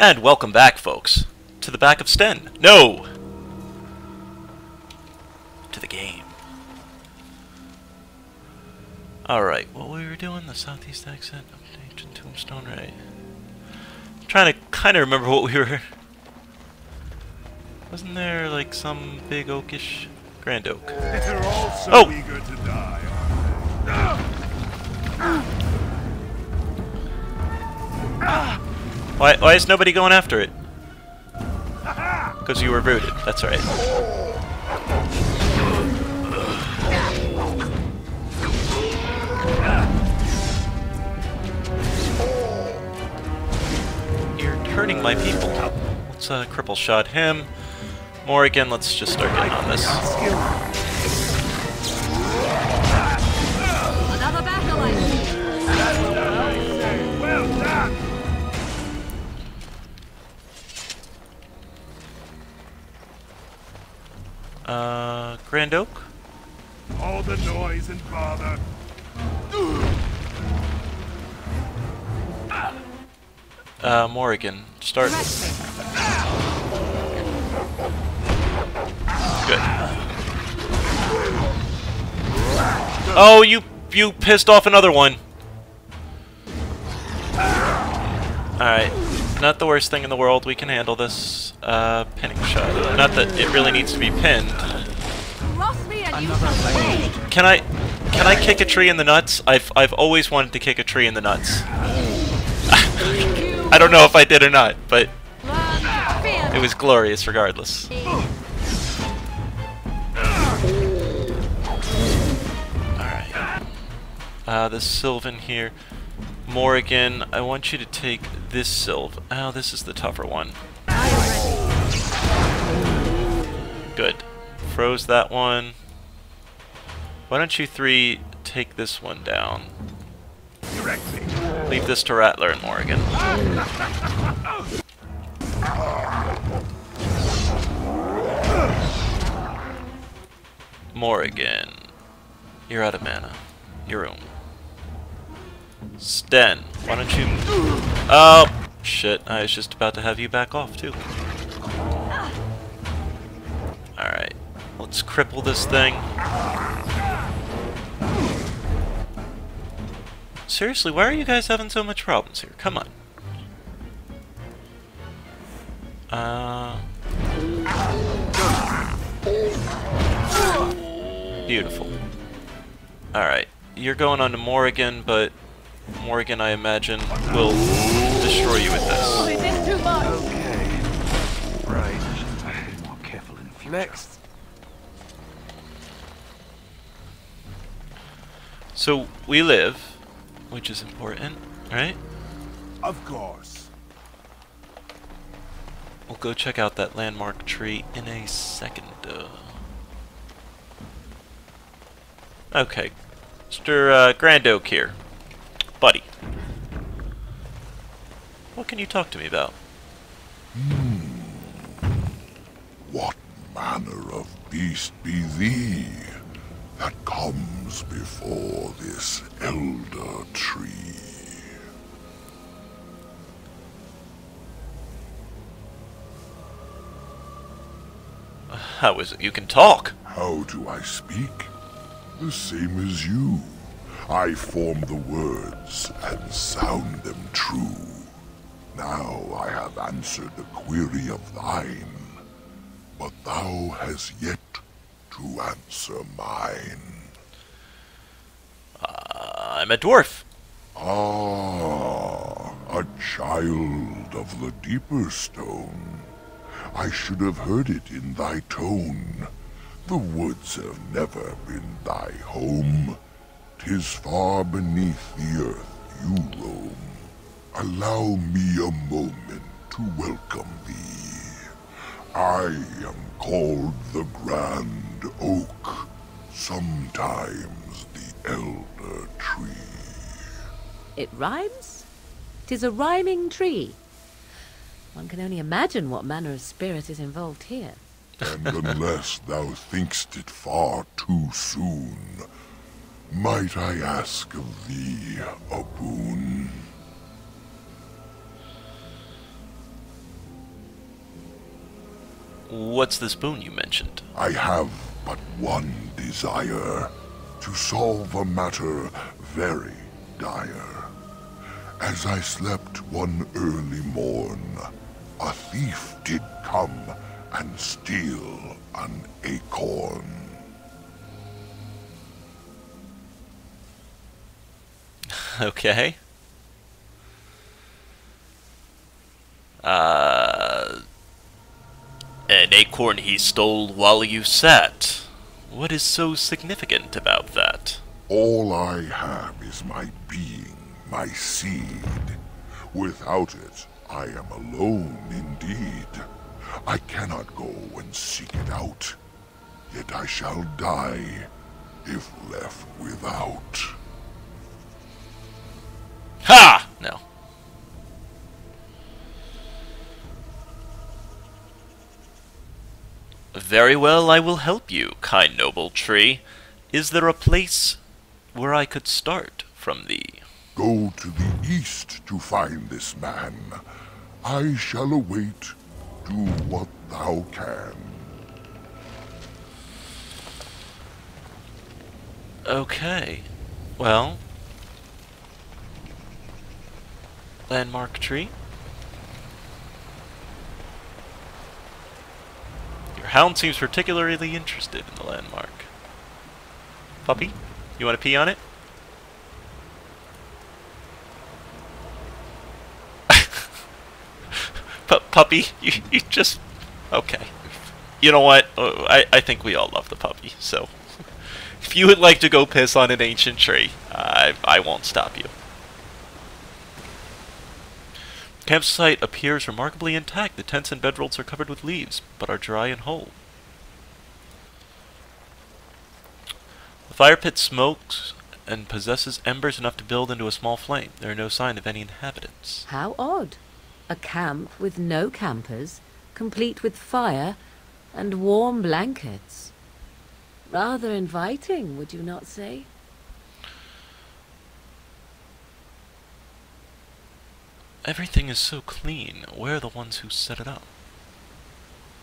And welcome back, folks, to the back of Sten. No! To the game. Alright, what we were doing, the southeast Accent, of the ancient tombstone, right? I'm trying to kind of remember what we were... Wasn't there, like, some big oakish... Grand Oak. They're all so Oh. Why, why is nobody going after it? Because you were rooted, that's right. You're hurting my people. Let's uh, cripple shot him. Morrigan, let's just start getting on this. Uh, Grand Oak? All the noise and bother. Uh, Morrigan, start. Good. Oh, you you pissed off another one. Alright. Not the worst thing in the world. We can handle this. Uh, pinning shot. Not that it really needs to be pinned. Can I can I kick a tree in the nuts? I've I've always wanted to kick a tree in the nuts. I don't know if I did or not, but it was glorious regardless. Alright. Uh, this Sylvan here. Morrigan, I want you to take this Sylv. Oh, this is the tougher one. Good. Froze that one. Why don't you three take this one down? Directly. Leave this to Rattler and Morgan. Morrigan. You're out of mana. Your own. Sten, why don't you... Oh, shit. I was just about to have you back off, too. Alright. Let's cripple this thing. Seriously, why are you guys having so much problems here? Come on. Uh... Beautiful. Alright, you're going on to Morrigan, but Morrigan, I imagine, will destroy you with this. Next. So, we live, which is important, right? Of course. We'll go check out that landmark tree in a second. Uh, okay. Mr. Uh, Grand Oak here. Buddy. What can you talk to me about? Hmm. What manner of beast be thee that comes before this elder tree? How is it you can talk? How do I speak? The same as you. I form the words and sound them true. Now I have answered a query of thine, but thou hast yet to answer mine. Uh, I'm a dwarf. Ah, a child of the deeper stone. I should have heard it in thy tone. The woods have never been thy home. Tis far beneath the earth you roam. Allow me a moment to welcome thee. I am called the Grand Oak, sometimes the Elder Tree. It rhymes? Tis a rhyming tree. One can only imagine what manner of spirit is involved here. And unless thou thinkst it far too soon, might I ask of thee a boon? What's this boon you mentioned? I have but one desire to solve a matter very dire. As I slept one early morn, a thief did come and steal an acorn. okay. Uh, an acorn he stole while you sat. What is so significant about that? All I have is my being, my seed. Without it, I am alone indeed. I cannot go and seek it out. Yet I shall die if left without. Very well, I will help you, kind noble tree. Is there a place where I could start from thee? Go to the east to find this man. I shall await. Do what thou can. Okay. Well. Landmark tree. Hound seems particularly interested in the landmark. Puppy, you want to pee on it? Pu puppy, you, you just... Okay. You know what? Uh, I, I think we all love the puppy, so... If you would like to go piss on an ancient tree, I, I won't stop you. Campsite appears remarkably intact. The tents and bedrolls are covered with leaves, but are dry and whole. The fire pit smokes and possesses embers enough to build into a small flame. There are no sign of any inhabitants. How odd. A camp with no campers, complete with fire and warm blankets. Rather inviting, would you not say? Everything is so clean. Where are the ones who set it up?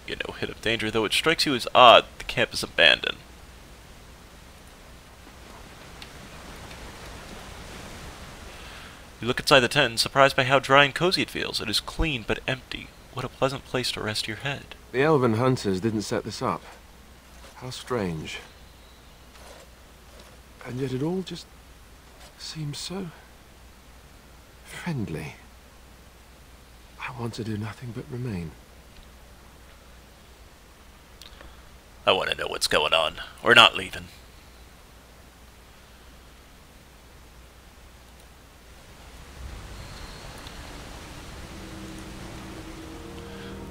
Get no hit of danger, though it strikes you as odd the camp is abandoned. You look inside the tent, surprised by how dry and cozy it feels. It is clean but empty. What a pleasant place to rest your head. The elven hunters didn't set this up. How strange. And yet it all just seems so friendly. I want to do nothing but remain. I want to know what's going on. We're not leaving.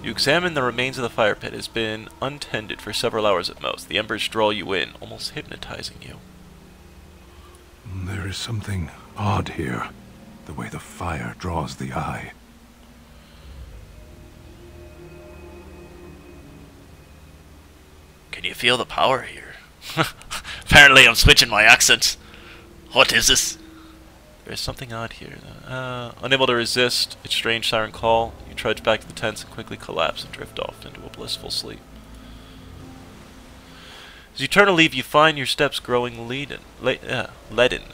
You examine the remains of the fire pit. It has been untended for several hours at most. The embers draw you in, almost hypnotizing you. There is something odd here. The way the fire draws the eye. Can you feel the power here? Apparently I'm switching my accents. What is this? There's something odd here. Uh, unable to resist its strange siren call, you trudge back to the tents and quickly collapse and drift off into a blissful sleep. As you turn to leave, you find your steps growing leaden, le uh, leaden.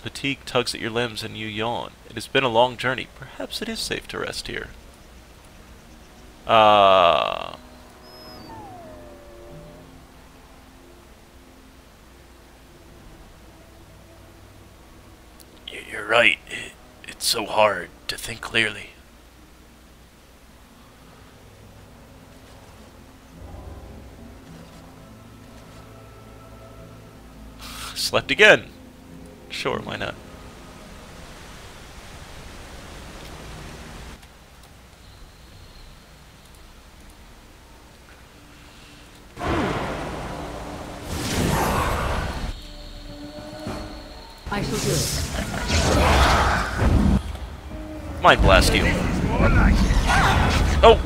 Fatigue tugs at your limbs and you yawn. It has been a long journey. Perhaps it is safe to rest here. Uh... You're right. It, it's so hard to think clearly. Slept again. Sure, why not? Mind blast you. Oh!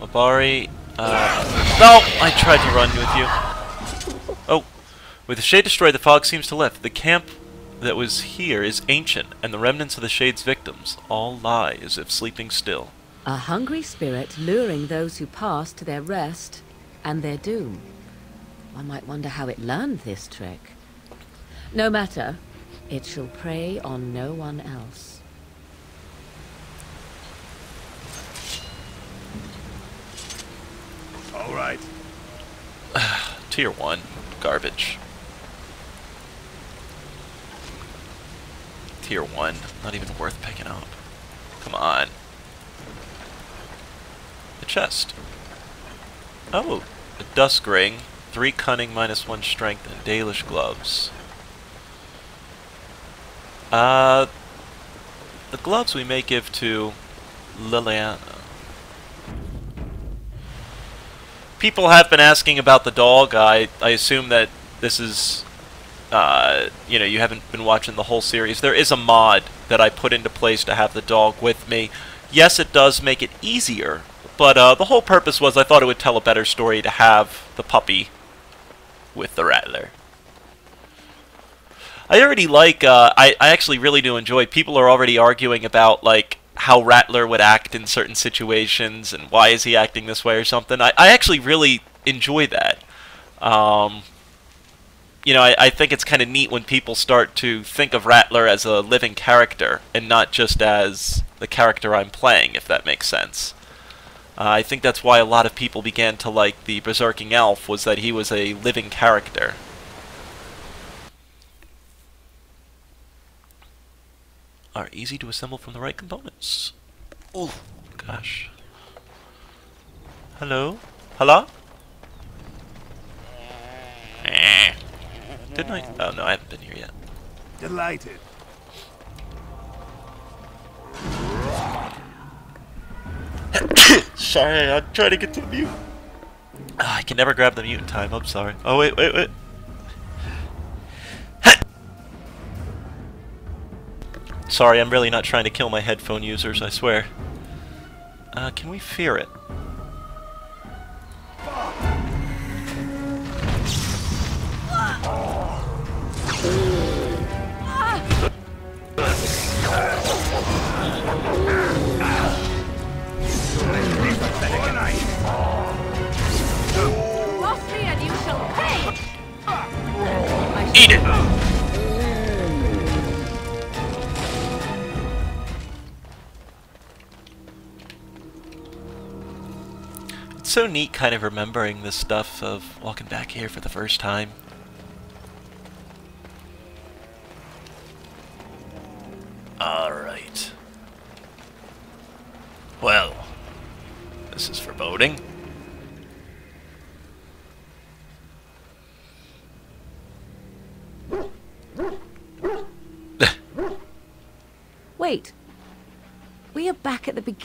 Mabari, uh... No! I tried to run with you. Oh. With the shade destroyed, the fog seems to lift. The camp... that was here is ancient, and the remnants of the Shade's victims all lie as if sleeping still. A hungry spirit luring those who pass to their rest and their doom. One might wonder how it learned this trick. No matter, it shall prey on no one else. All right. Tier 1. Garbage. Tier 1. Not even worth picking up. Come on. The chest. Oh, a dusk ring. 3 cunning minus 1 strength and Dalish gloves. Uh, the gloves we may give to Leliana. People have been asking about the dog. I, I assume that this is, uh, you know, you haven't been watching the whole series. There is a mod that I put into place to have the dog with me. Yes, it does make it easier, but uh, the whole purpose was I thought it would tell a better story to have the puppy with the rattler. I already like, uh, I, I actually really do enjoy, people are already arguing about, like, how Rattler would act in certain situations and why is he acting this way or something. I, I actually really enjoy that. Um, you know, I, I think it's kind of neat when people start to think of Rattler as a living character and not just as the character I'm playing, if that makes sense. Uh, I think that's why a lot of people began to like the Berserking Elf, was that he was a living character. are easy to assemble from the right components. Oh, gosh. Hello? Hello? Didn't I? Oh, no, I haven't been here yet. Delighted. sorry, I'm trying to get to the mute. Ah, I can never grab the mute in time, I'm sorry. Oh, wait, wait, wait. Sorry, I'm really not trying to kill my headphone users, I swear. Uh, can we fear it? Eat it! It's so neat kind of remembering this stuff of walking back here for the first time.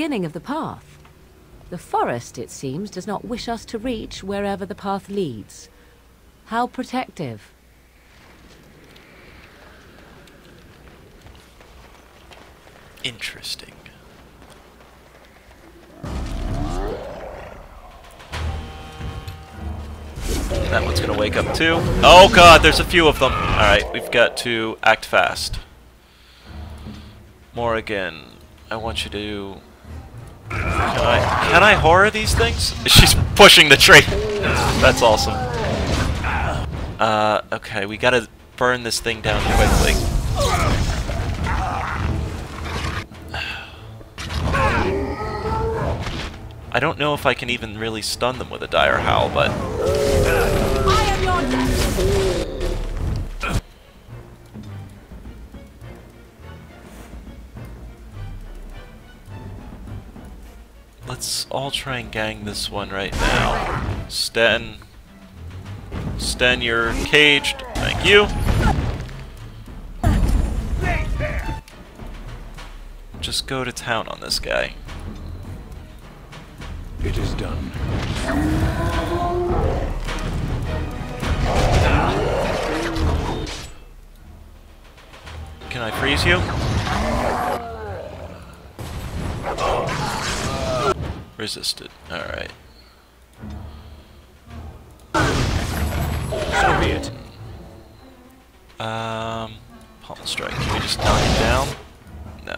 Beginning of the path. The forest, it seems, does not wish us to reach wherever the path leads. How protective. Interesting. That one's gonna wake up too. Oh god, there's a few of them. Alright, we've got to act fast. Morrigan, I want you to... Can I, can I horror these things? She's pushing the tree. That's awesome. Uh, okay, we gotta burn this thing down quickly. I don't know if I can even really stun them with a dire howl, but all try and gang this one right now. Sten. Sten, you're caged. Thank you. Just go to town on this guy. It is done. Can I freeze you? Resisted. Alright. So be it. Um, Pummel strike. Can we just knock him down? No.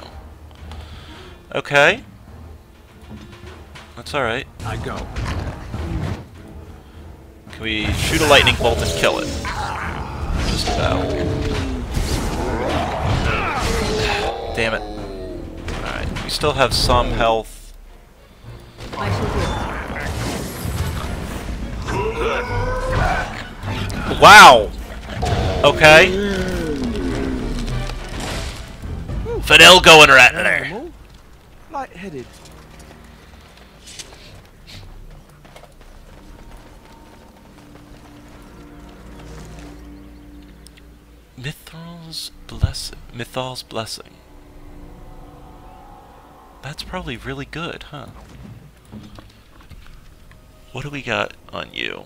Okay. That's alright. I go. Can we shoot a lightning bolt and kill it? Just about. Damn it. Alright, we still have some health. Wow! Okay. Fidel going right there. Light-headed. Mithral's blessing. Mythal's blessing. That's probably really good, huh? What do we got on you?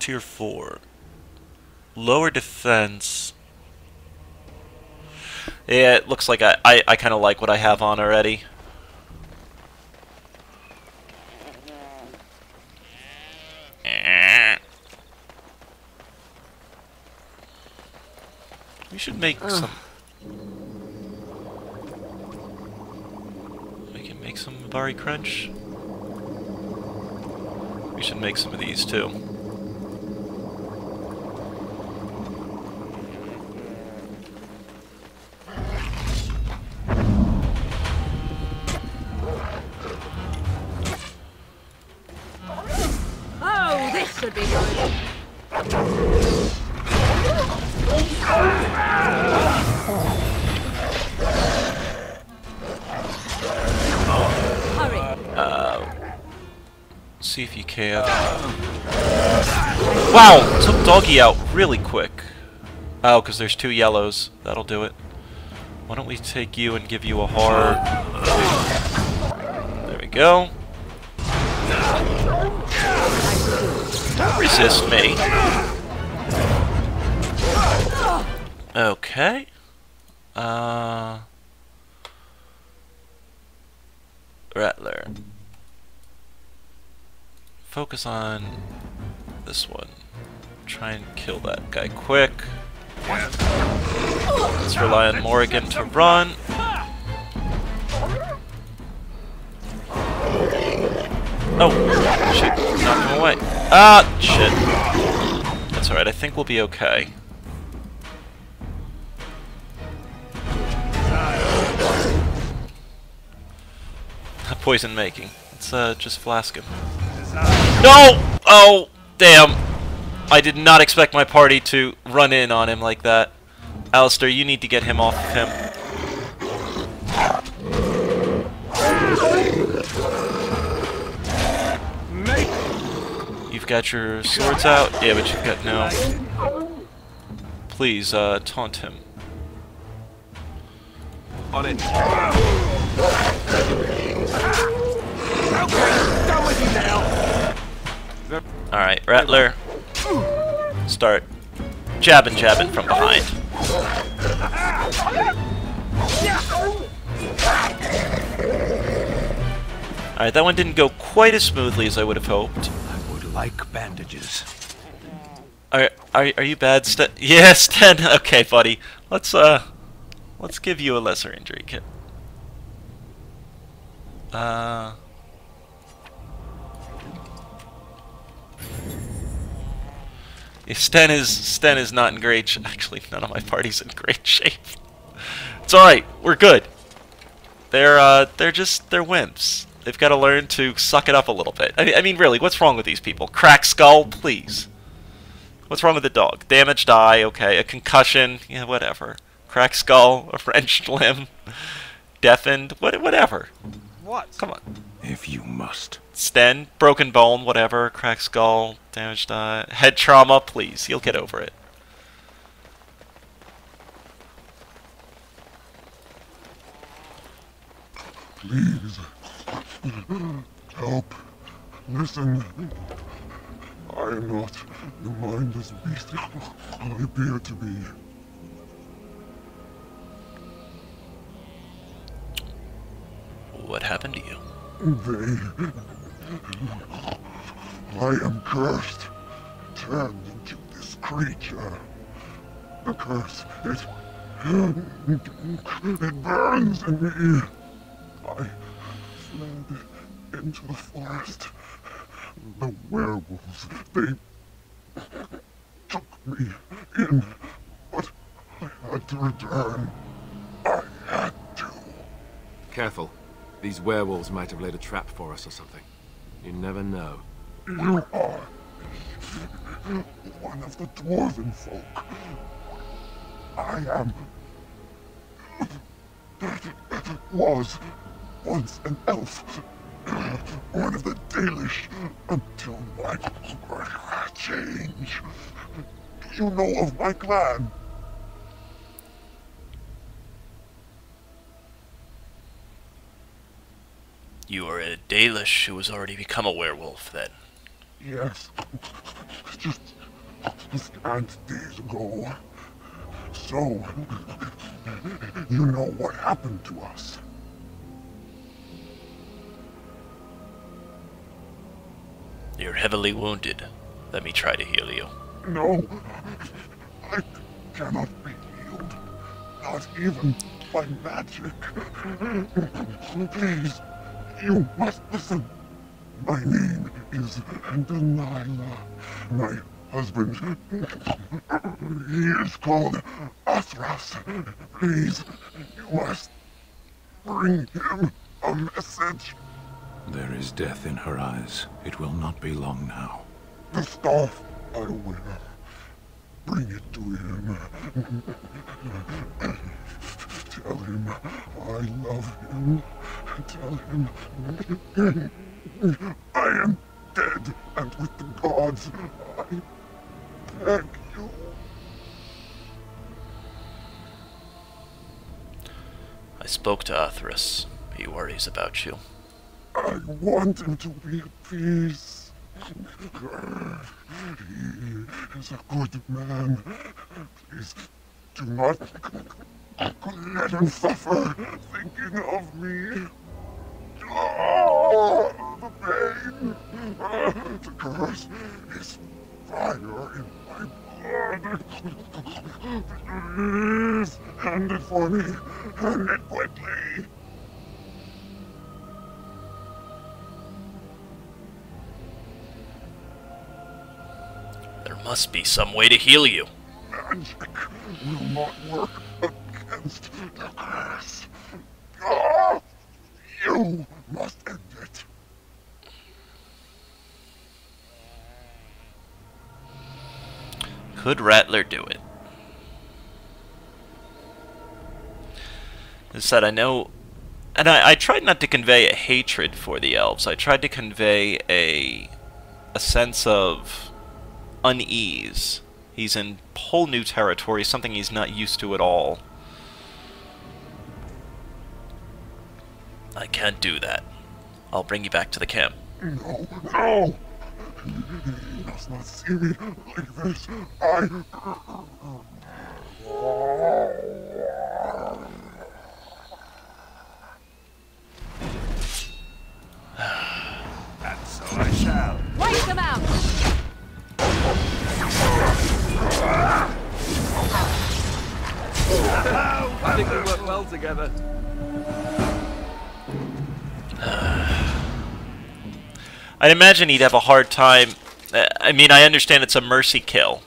Tier 4. Lower defense. Yeah, it looks like I, I, I kind of like what I have on already. We should make some. We can make some Bari Crunch. We should make some of these too. Wow! Took Doggy out really quick. Oh, because there's two yellows. That'll do it. Why don't we take you and give you a hard... There we go. Don't resist me. Okay. Uh... Rattler. Focus on this one. Try and kill that guy quick. Let's rely on Morrigan to run. Oh, shit, knocked him away. Ah, shit. That's alright, I think we'll be okay. Poison making. Let's uh, just flask him. No! Oh, damn. I did not expect my party to run in on him like that. Alistair, you need to get him off of him. You've got your swords out? Yeah, but you've got no... Please, uh, taunt him. On it. Okay, done with you now. Alright, Rattler. Start jabbing, jabbing from behind. Alright, that one didn't go quite as smoothly as I would have hoped. I would like bandages. Are are are you bad, Sten? Yes, Sten. Okay, buddy. Let's uh, let's give you a lesser injury kit. Uh. Sten is Sten is not in great. Actually, none of my party's in great shape. It's all right. We're good. They're uh, they're just they're wimps. They've got to learn to suck it up a little bit. I mean, I mean, really, what's wrong with these people? Crack skull, please. What's wrong with the dog? Damaged eye, okay. A concussion, yeah, whatever. Crack skull, a wrenched limb, deafened, what, whatever. What? Come on. If you must. Sten, broken bone, whatever. Cracked skull, damaged eye, head trauma, please. You'll get over it. Please. Help. Listen. I am not the mindless beast I appear to be. What happened to you? They. I am cursed. Turned into this creature. The curse, it, it burns in me. I fled into the forest. The werewolves, they took me in, but I had to return. I had to. Careful. These werewolves might have laid a trap for us or something. You never know. You are one of the dwarven folk. I am. Was once an elf. One of the Dalish until my change. Do you know of my clan? You are a Dalish who has already become a werewolf, then. Yes. Just a scant days ago. So, you know what happened to us. You're heavily wounded. Let me try to heal you. No, I cannot be healed. Not even by magic. Please, you must listen. My name is Danyla. My husband, he is called Athras. Please, you must bring him a message. There is death in her eyes. It will not be long now. The staff I wear. Bring it to him. Tell him I love him. Tell him I am dead and with the gods. I beg you. I spoke to Athras. He worries about you. I want him to be at peace. He is a good man. Please do not let him suffer thinking of me. Oh, the pain. Ah, the curse is fire in my blood. Please, hand it for me. Hand it quickly. There must be some way to heal you. Magic will not work the curse. Ah, you must end it. Could Rattler do it? As said, I know, and I, I tried not to convey a hatred for the elves. I tried to convey a a sense of unease. He's in whole new territory, something he's not used to at all. I can't do that. I'll bring you back to the camp. No, no! You must not see me like this. I. And so I shall. Wipe them out! I think we work well together. I'd imagine he'd have a hard time. uh, I mean, I understand it's a mercy kill,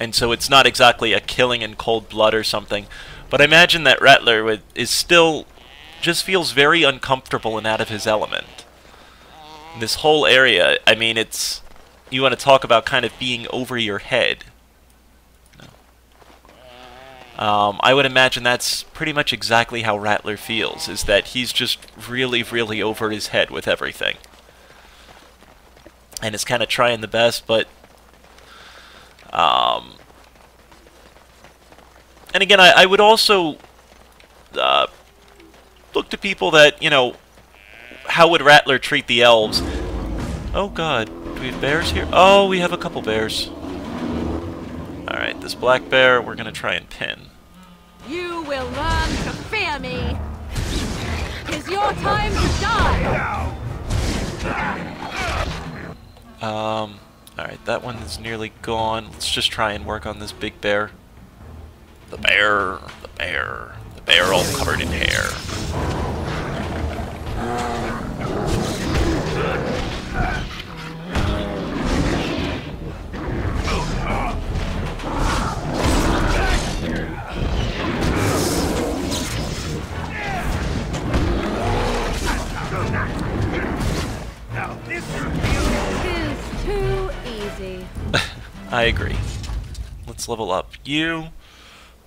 and so it's not exactly a killing in cold blood or something. But I imagine that Rattler would, is still just feels very uncomfortable and out of his element. This whole area, I mean, it's you want to talk about kind of being over your head. Um, I would imagine that's pretty much exactly how Rattler feels, is that he's just really, really over his head with everything and is kind of trying the best, but um, and again, I, I would also uh, look to people that you know, how would Rattler treat the elves? Oh God, do we have bears here? Oh, we have a couple bears. All right, this black bear, we're gonna try and pin. You will learn to fear me! Tis your time to die! Um, Alright, that one is nearly gone. Let's just try and work on this big bear. The bear, the bear, the bear all covered in hair. Let's level up you.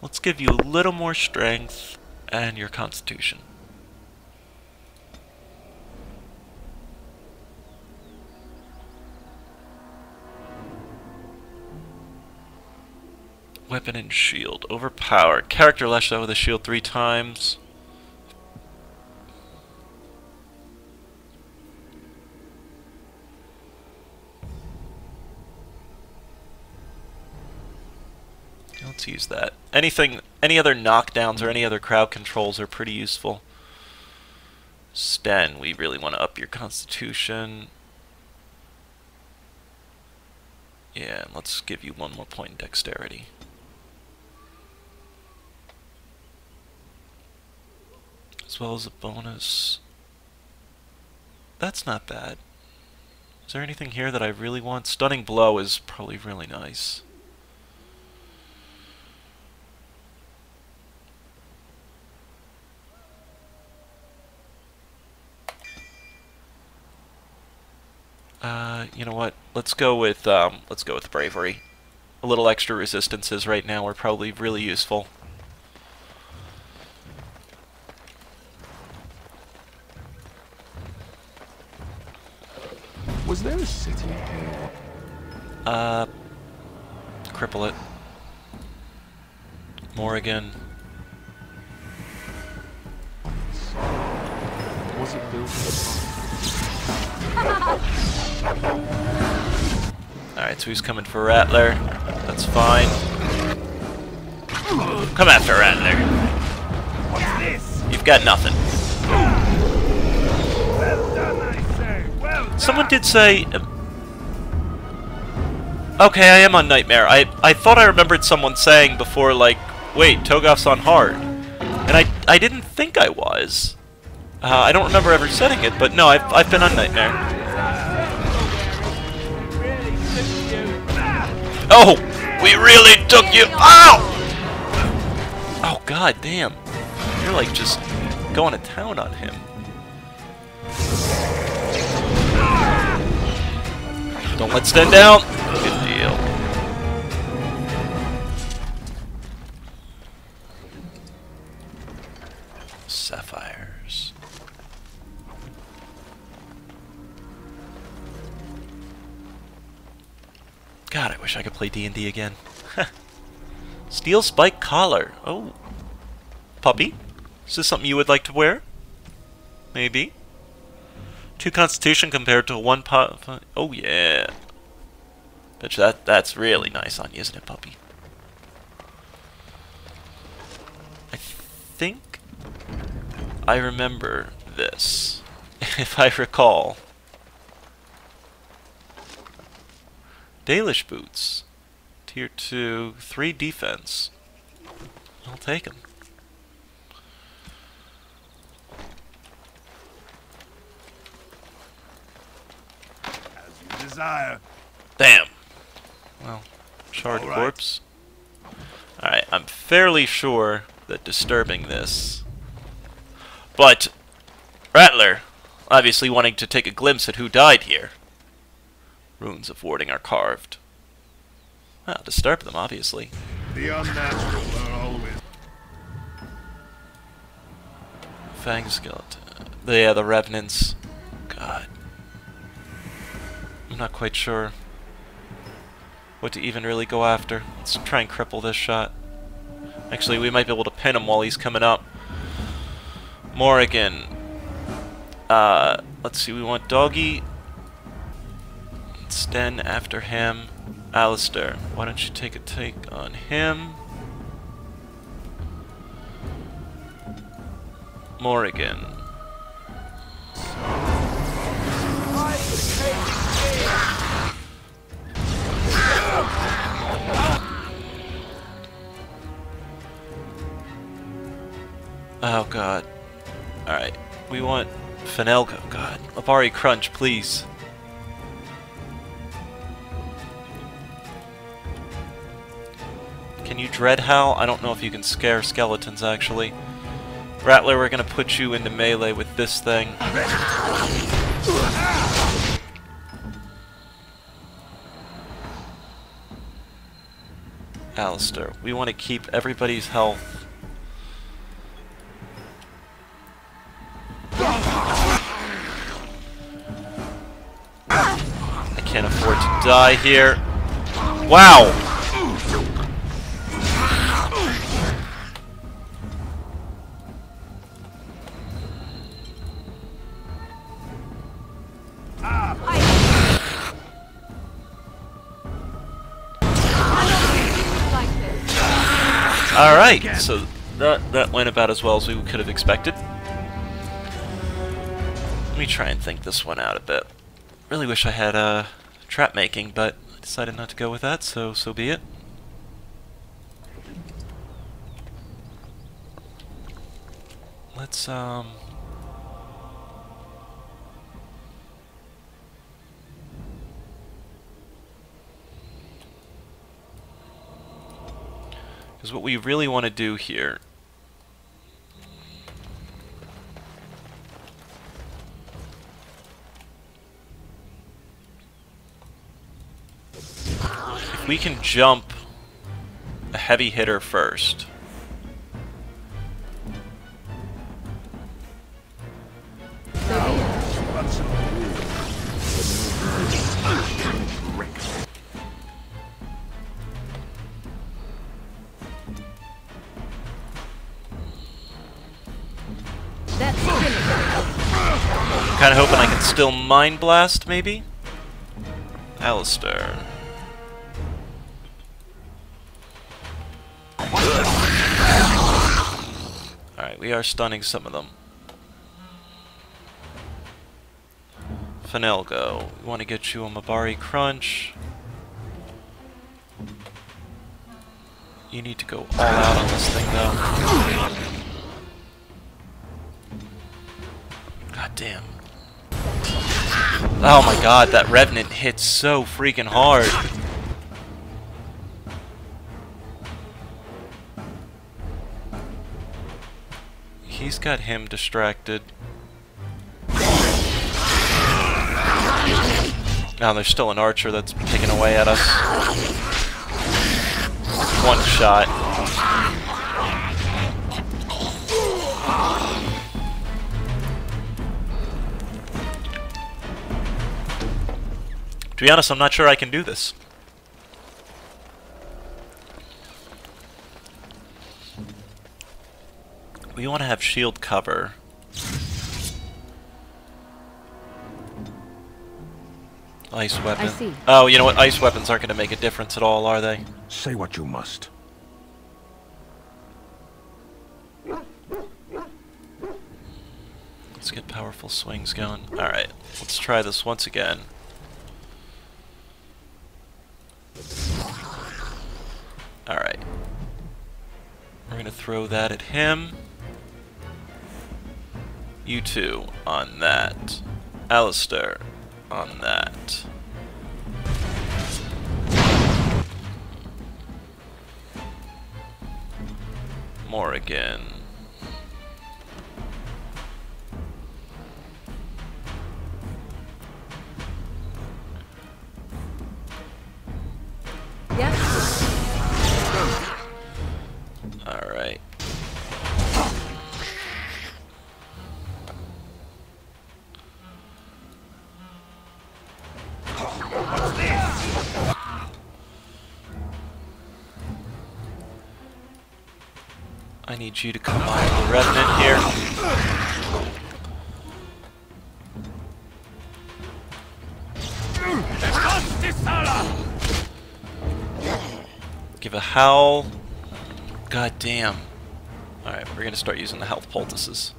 Let's give you a little more strength and your constitution. Weapon and shield. Overpowered. Character lashed out with a shield three times. Let's use that. Anything, any other knockdowns or any other crowd controls are pretty useful. Sten, we really want to up your constitution. Yeah, let's give you one more point in dexterity. As well as a bonus. That's not bad. Is there anything here that I really want? Stunning Blow is probably really nice. Uh, you know what? Let's go with um, let's go with bravery. A little extra resistances right now are probably really useful. Was there a city here? Uh, cripple it. Morrigan. Was it built Alright, so he's coming for Rattler. That's fine. Come after Rattler. what's this? You've got nothing. Well done. Well. Someone did say... um, Okay, I am on Nightmare. I, I thought I remembered someone saying before, like, wait, Toegoff's on hard. And I, I didn't think I was. Uh, I don't remember ever setting it, but no, I've, I've been on Nightmare. Oh! We really took you... Ow! Oh, god damn. You're like just going to town on him. Don't let stand down. God, I wish I could play D&D again. Steel spike collar. Oh. Puppy? Is this something you would like to wear? Maybe. Two constitution compared to one pot. Oh yeah. You that that's really nice on you, isn't it, puppy? I think I remember this, if I recall. Dalish boots, tier two, three defense. I'll take them. As you desire. Damn. Well, charred All right. corpse. Alright, I'm fairly sure that disturbing this. But, Rattler, obviously wanting to take a glimpse at who died here. Runes of warding are carved. Well, disturb them, obviously. The unnatural are always. Fang skeleton. The, yeah, the revenants. God. I'm not quite sure what to even really go after. Let's try and cripple this shot. Actually, we might be able to pin him while he's coming up. Morrigan. Uh, let's see, we want Doggy. Sten, then after him, Alistair. Why don't you take a take on him? Morrigan. Oh god. Alright. We want Finelco. God. Mabari Crunch, please. Can you Dread Howl? I don't know if you can scare skeletons, actually. Rattler, we're gonna put you into melee with this thing. Alistair, we want to keep everybody's health. I can't afford to die here. Wow! That, went about as well as we could have expected. Let me try and think this one out a bit. Really wish I had uh, trap making, but I decided not to go with that, so so be it. Let's, um... Because what we really want to do here We can jump a heavy hitter first. I'm kind of hoping I can still Mind Blast, maybe? Alistair. Are stunning some of them. Finelgo. We want to get you a Mabari Crunch. You need to go all out on this thing, though. God damn. Oh my god, that Revenant hits so freaking hard. He's got him distracted. Now there's still an archer that's picking away at us. One shot. To be honest, I'm not sure I can do this. We want to have shield cover. Ice weapon. see. Oh, you know what? Ice weapons aren't going to make a difference at all, are they? Say what you must. Let's get powerful swings going. Alright, let's try this once again. Alright. We're gonna throw that at him. You two on that. Alistair on that. Morrigan. Need you to come on the Revenant here. Give a howl. God damn. Alright, we're gonna start using the health poultices.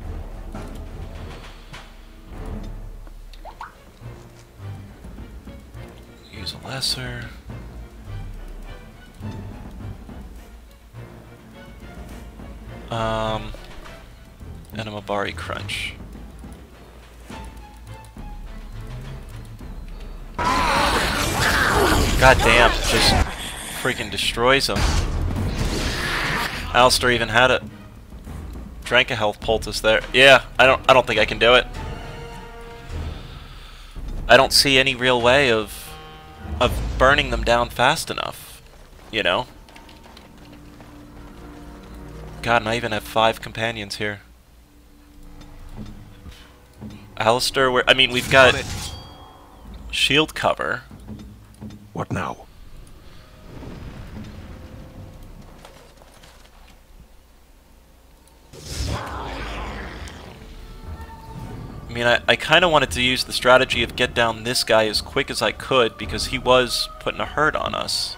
Use a lesser. And Crunch. God damn, just freaking destroys him. Alistair even had it. Drank a health poultice there. Yeah, I don't I don't think I can do it. I don't see any real way of of burning them down fast enough. You know? God, and I even have five companions here. Alistair, where I mean we've got shield cover. What now? I mean, I, I kind of wanted to use the strategy of get down this guy as quick as I could because he was putting a hurt on us.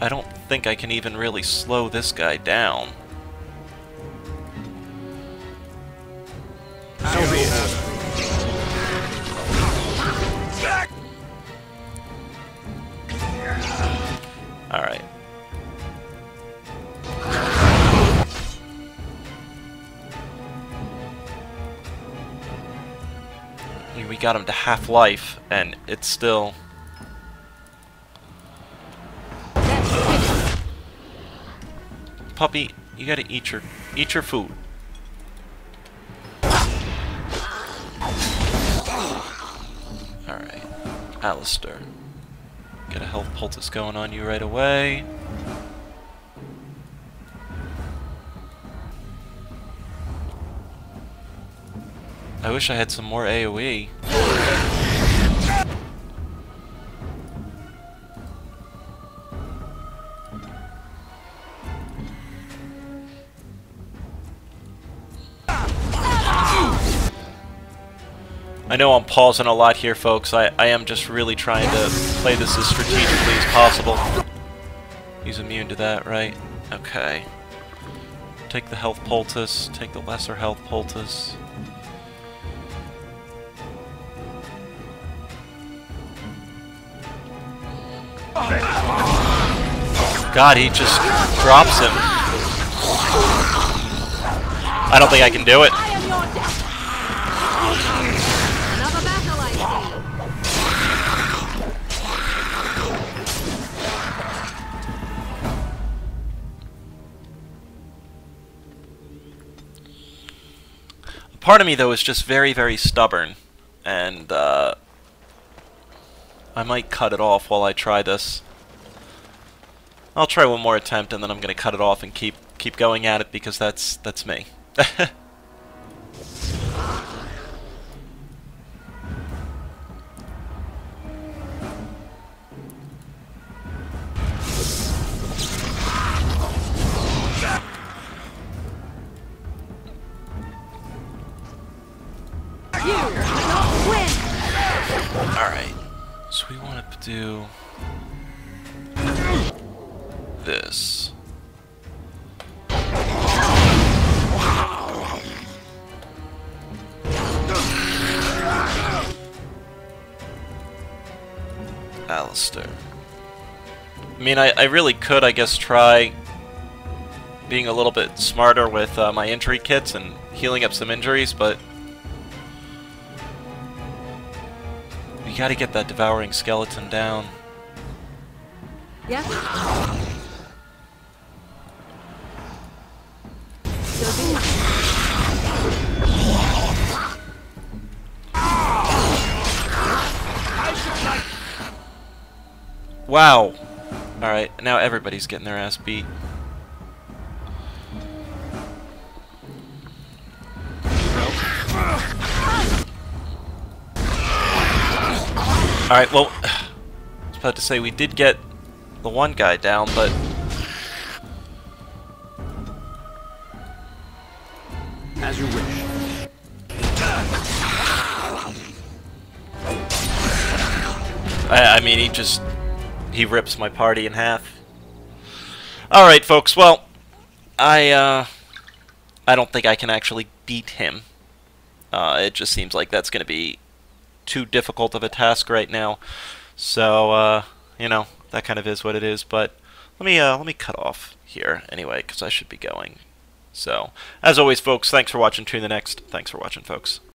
I don't think I can even really slow this guy down. Alright. We got him to half life, and it's still. Puppy, you gotta eat your eat your food. Alright. Alistair. Get a health poultice going on you right away. I wish I had some more AoE. Pausing a lot here, folks. I, I am just really trying to play this as strategically as possible. He's immune to that, right? Okay. Take the health poultice, take the lesser health poultice. God, he just drops him. I don't think I can do it. Part of me, though, is just very, very stubborn. And, uh, I might cut it off while I try this. I'll try one more attempt, and then I'm gonna cut it off and keep keep going at it because that's that's me. do this. Alistair. I mean, I, I really could, I guess, try being a little bit smarter with uh, my injury kits and healing up some injuries, but we gotta get that devouring skeleton down. Yes? So be it. Wow! Alright, now everybody's getting their ass beat. Alright, well, I was about to say we did get the one guy down, but As you wish. I, I mean, he just he rips my party in half. All right, folks. Well, I uh, I don't think I can actually beat him. Uh, it just seems like that's going to be too difficult of a task right now. So uh, you know that kind of is what it is. But let me uh, let me cut off here anyway, because I should be going. So, as always, folks, thanks for watching. Tune in the next. Thanks for watching, folks.